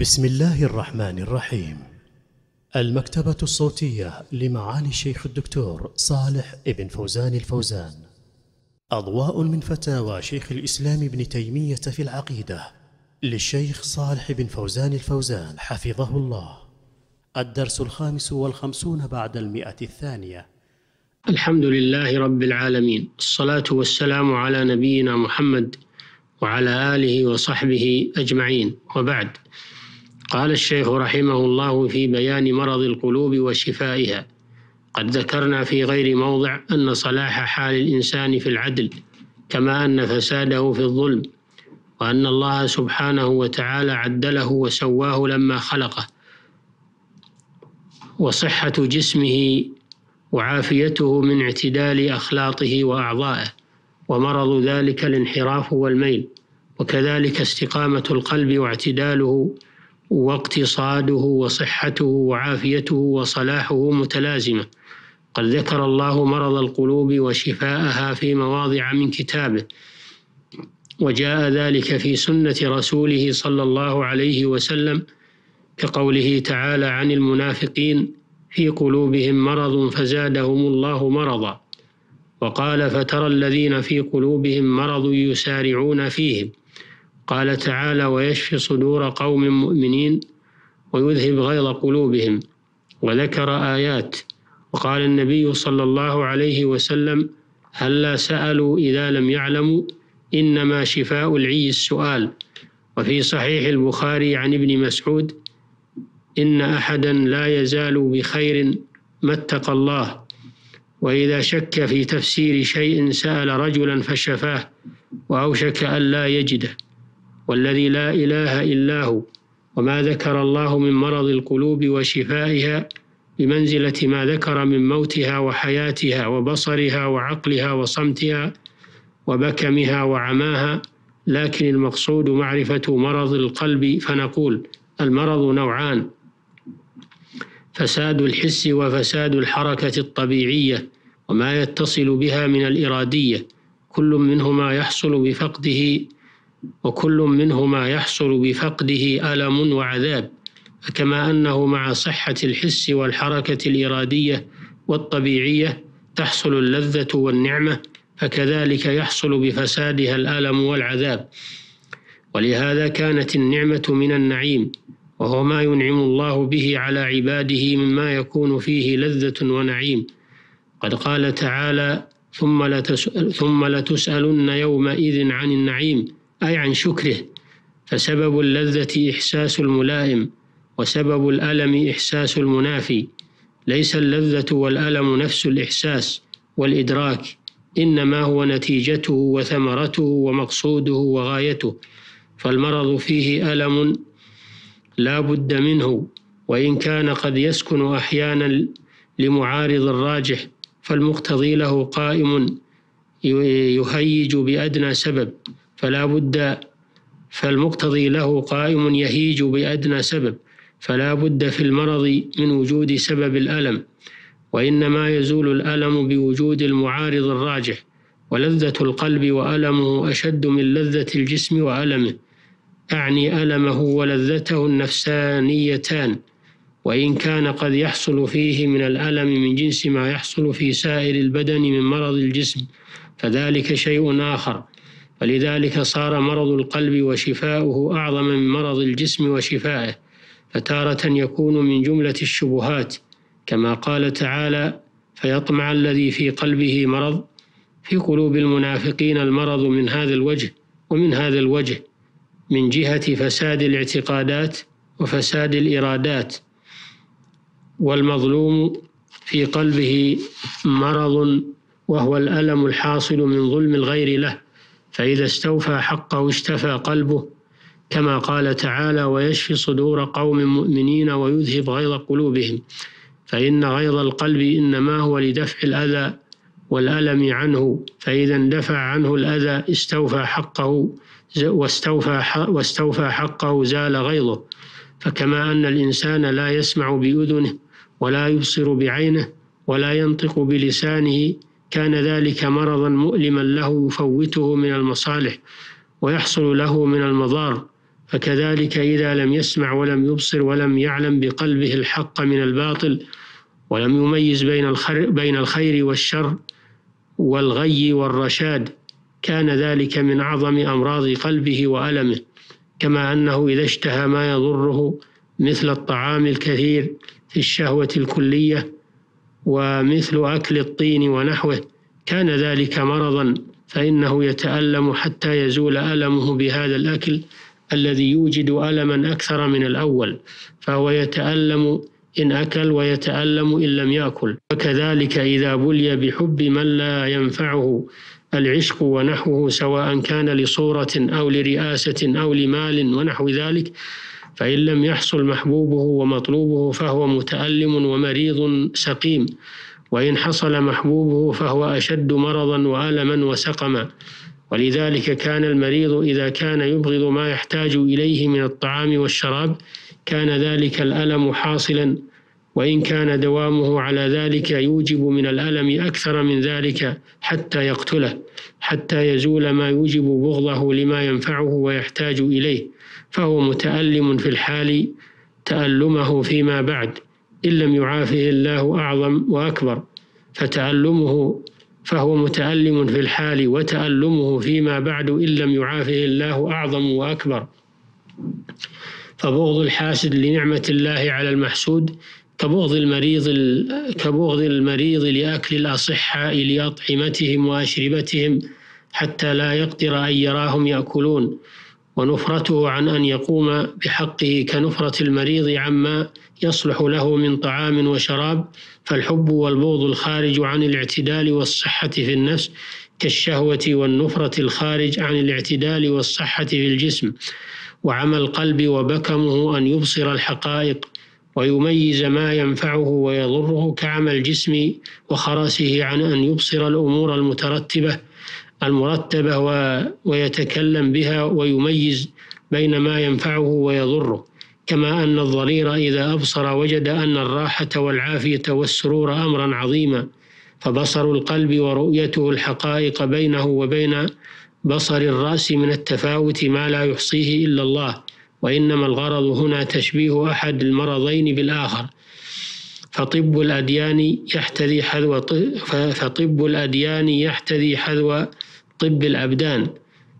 بسم الله الرحمن الرحيم. المكتبة الصوتية لمعالي الشيخ الدكتور صالح ابن فوزان الفوزان. أضواء من فتاوى شيخ الإسلام ابن تيمية في العقيدة للشيخ صالح بن فوزان الفوزان حفظه الله. الدرس الخامس والخمسون بعد المئة الثانية. الحمد لله رب العالمين الصلاة والسلام على نبينا محمد وعلى آله وصحبه أجمعين. وبعد قال الشيخ رحمه الله في بيان مرض القلوب وشفائها قد ذكرنا في غير موضع أن صلاح حال الإنسان في العدل كما أن فساده في الظلم وأن الله سبحانه وتعالى عدله وسواه لما خلقه. وصحة جسمه وعافيته من اعتدال أخلاطه وأعضائه ومرض ذلك الانحراف والميل وكذلك استقامة القلب واعتداله واقتصاده وصحته وعافيته وصلاحه متلازمة. قد ذكر الله مرض القلوب وشفاءها في مواضع من كتابه وجاء ذلك في سنة رسوله صلى الله عليه وسلم كقوله تعالى عن المنافقين في قلوبهم مرض فزادهم الله مرضا وقال فترى الذين في قلوبهم مرض يسارعون فيهم قال تعالى ويشفي صدور قوم مؤمنين ويذهب غيظ قلوبهم وذكر آيات وقال النبي صلى الله عليه وسلم هلا سألوا إذا لم يعلموا إنما شفاء العي السؤال وفي صحيح البخاري عن ابن مسعود إن أحدا لا يزال بخير ما اتقى الله وإذا شك في تفسير شيء سأل رجلا فشفاه وأوشك أن لا يجده والذي لا إله إلا هو وما ذكر الله من مرض القلوب وشفائها بمنزلة ما ذكر من موتها وحياتها وبصرها وعقلها وصمتها وبكمها وعماها لكن المقصود معرفة مرض القلب فنقول المرض نوعان فساد الحس وفساد الحركة الطبيعية وما يتصل بها من الإرادية كل منهما يحصل بفقده وكل منهما يحصل بفقده ألم وعذاب فكما أنه مع صحة الحس والحركة الإرادية والطبيعية تحصل اللذة والنعمة فكذلك يحصل بفسادها الألم والعذاب. ولهذا كانت النعمة من النعيم وهو ما ينعم الله به على عباده مما يكون فيه لذة ونعيم. قد قال تعالى ثم, لتسأل ثم لتسألن يومئذ عن النعيم أي عن شكره فسبب اللذة إحساس الملائم وسبب الألم إحساس المنافي. ليس اللذة والألم نفس الإحساس والإدراك إنما هو نتيجته وثمرته ومقصوده وغايته. فالمرض فيه ألم لا بد منه وإن كان قد يسكن أحيانا لمعارض الراجح فالمقتضي له قائم يهيج بأدنى سبب. فلا بد فالمقتضي له قائم يهيج بأدنى سبب فلا بد في المرض من وجود سبب الألم وإنما يزول الألم بوجود المعارض الراجح ولذة القلب وألمه أشد من لذة الجسم وألمه أعني ألمه ولذته النفسانيتان وإن كان قد يحصل فيه من الألم من جنس ما يحصل في سائر البدن من مرض الجسم فذلك شيء آخر. ولذلك صار مرض القلب وشفاؤه أعظم من مرض الجسم وشفائه فتارة يكون من جملة الشبهات. كما قال تعالى فيطمع الذي في قلبه مرض في قلوب المنافقين المرض من هذا الوجه ومن هذا الوجه من جهة فساد الاعتقادات وفساد الإرادات. والمظلوم في قلبه مرض وهو الألم الحاصل من ظلم الغير له. فإذا استوفى حقه اشتفى قلبه كما قال تعالى ويشفي صدور قوم مؤمنين ويذهب غيظ قلوبهم فإن غيظ القلب إنما هو لدفع الأذى والألم عنه فإذا اندفع عنه الأذى استوفى حقه واستوفى واستوفى حقه زال غيظه فكما أن الإنسان لا يسمع بأذنه ولا يبصر بعينه ولا ينطق بلسانه كان ذلك مرضا مؤلما له يفوته من المصالح ويحصل له من المضار فكذلك إذا لم يسمع ولم يبصر ولم يعلم بقلبه الحق من الباطل ولم يميز بين بين الخير والشر والغي والرشاد كان ذلك من أعظم أمراض قلبه وألمه كما أنه إذا اشتهى ما يضره مثل الطعام الكثير في الشهوة الكلية ومثل أكل الطين ونحوه كان ذلك مرضا فإنه يتألم حتى يزول ألمه بهذا الأكل الذي يوجد ألما أكثر من الأول فهو يتألم إن أكل ويتألم إن لم يأكل. وكذلك إذا بلي بحب من لا ينفعه العشق ونحوه سواء كان لصورة أو لرئاسة أو لمال ونحو ذلك فإن لم يحصل محبوبه ومطلوبه فهو متألم ومريض سقيم. وإن حصل محبوبه فهو أشد مرضا وألما وسقما. ولذلك كان المريض إذا كان يبغض ما يحتاج إليه من الطعام والشراب كان ذلك الألم حاصلا. وإن كان دوامه على ذلك يوجب من الألم أكثر من ذلك حتى يقتله حتى يزول ما يوجب بغضه لما ينفعه ويحتاج إليه فهو متألم في الحال تألمه فيما بعد إن لم يعافه الله أعظم وأكبر فتألمه فهو متألم في الحال وتألمه فيما بعد إن لم يعافه الله أعظم وأكبر. فبغض الحاسد لنعمة الله على المحسود كبغض المريض كبغض المريض لأكل الأصحاء لأطعمتهم وأشربتهم حتى لا يقدر أن يراهم يأكلون. ونفرته عن أن يقوم بحقه كنفرة المريض عما يصلح له من طعام وشراب فالحب والبغض الخارج عن الاعتدال والصحة في النفس كالشهوة والنفرة الخارج عن الاعتدال والصحة في الجسم. وعمى القلب وبكمه أن يبصر الحقائق ويميز ما ينفعه ويضره كعمى الجسم وخرسه عن أن يبصر الأمور المترتبة المرتبة ويتكلم بها ويميز بين ما ينفعه ويضره. كما أن الضرير إذا أبصر وجد أن الراحة والعافية والسرور أمرا عظيما فبصر القلب ورؤيته الحقائق بينه وبين بصر الرأس من التفاوت ما لا يحصيه إلا الله. وإنما الغرض هنا تشبيه أحد المرضين بالآخر. فطب الأديان يحتذي حذو فطب الأديان يحتذي حذو طب الأبدان.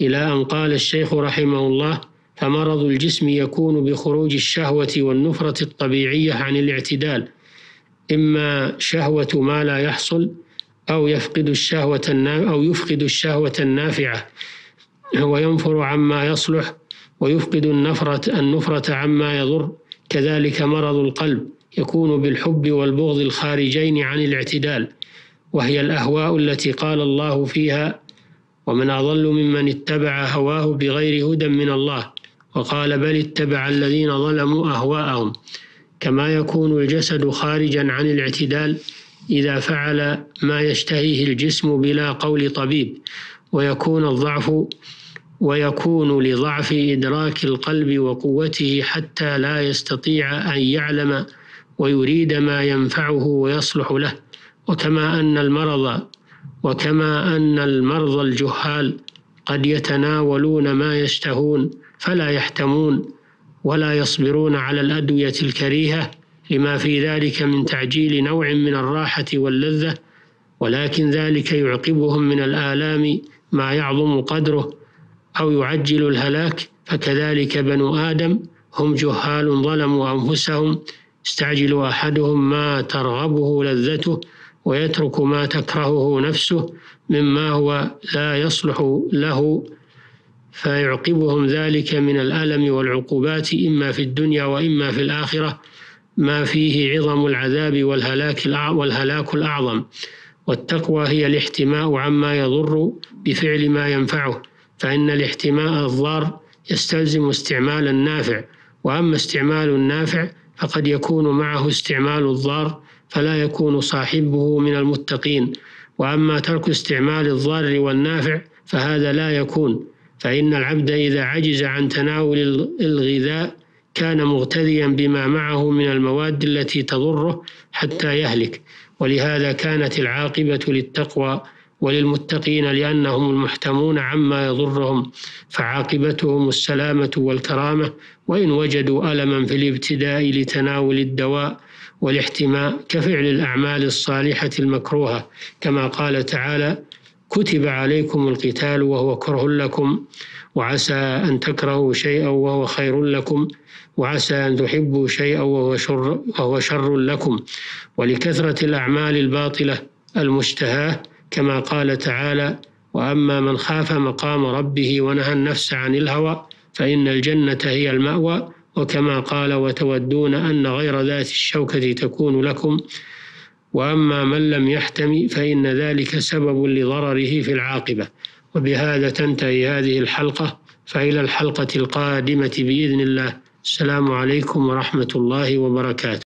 إلى أن قال الشيخ رحمه الله فمرض الجسم يكون بخروج الشهوة والنفرة الطبيعية عن الاعتدال إما شهوة ما لا يحصل أو يفقد الشهوة أو يفقد الشهوة النافعة وينفر عما يصلح ويفقد النفرة النفرة عما يضر. كذلك مرض القلب يكون بالحب والبغض الخارجين عن الاعتدال وهي الأهواء التي قال الله فيها ومن أضل ممن اتبع هواه بغير هدى من الله وقال بل اتبع الذين ظلموا أهواءهم كما يكون الجسد خارجا عن الاعتدال إذا فعل ما يشتهيه الجسم بلا قول طبيب ويكون الضعف ويكون لضعف إدراك القلب وقوته حتى لا يستطيع أن يعلم ويريد ما ينفعه ويصلح له. وكما أن المرض وكما أن المرضى الجهال قد يتناولون ما يشتهون فلا يحتمون ولا يصبرون على الأدوية الكريهة لما في ذلك من تعجيل نوع من الراحة واللذة. ولكن ذلك يعقبهم من الآلام ما يعظم قدره أو يعجل الهلاك فكذلك بنو آدم هم جهال ظلموا أنفسهم استعجل أحدهم ما ترغبه لذته ويترك ما تكرهه نفسه مما هو لا يصلح له فيعقبهم ذلك من الألم والعقوبات إما في الدنيا وإما في الآخرة ما فيه عظم العذاب والهلاك والهلاك الأعظم. والتقوى هي الاحتماء عما يضر بفعل ما ينفعه. فإن الاحتماء الضار يستلزم استعمال النافع وأما استعمال النافع فقد يكون معه استعمال الضار فلا يكون صاحبه من المتقين. وأما ترك استعمال الضار والنافع فهذا لا يكون. فإن العبد إذا عجز عن تناول الغذاء كان مغتذيا بما معه من المواد التي تضره حتى يهلك. ولهذا كانت العاقبة للتقوى وللمتقين لأنهم المحتمون عما يضرهم فعاقبتهم السلامة والكرامة وإن وجدوا ألما في الابتداء لتناول الدواء والاحتماء كفعل الأعمال الصالحة المكروهة. كما قال تعالى كتب عليكم القتال وهو كره لكم وعسى أن تكرهوا شيئا وهو خير لكم وعسى أن تحبوا شيئا وهو شر, وهو شر لكم. ولكثرة الأعمال الباطلة المشتهاة كما قال تعالى وأما من خاف مقام ربه ونهى النفس عن الهوى فإن الجنة هي المأوى وكما قال وتودون أن غير ذات الشوكة تكون لكم. وأما من لم يحتم فإن ذلك سبب لضرره في العاقبة. وبهذا تنتهي هذه الحلقة فإلى الحلقة القادمة بإذن الله. السلام عليكم ورحمة الله وبركاته.